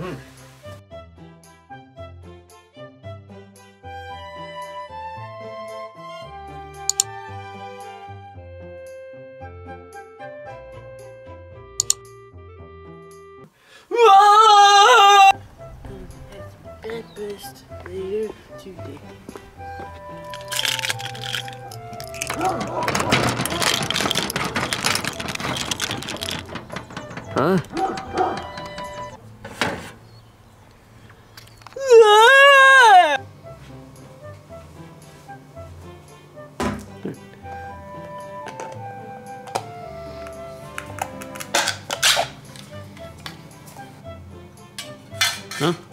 Mm. Breakfast later today. Huh? Huh?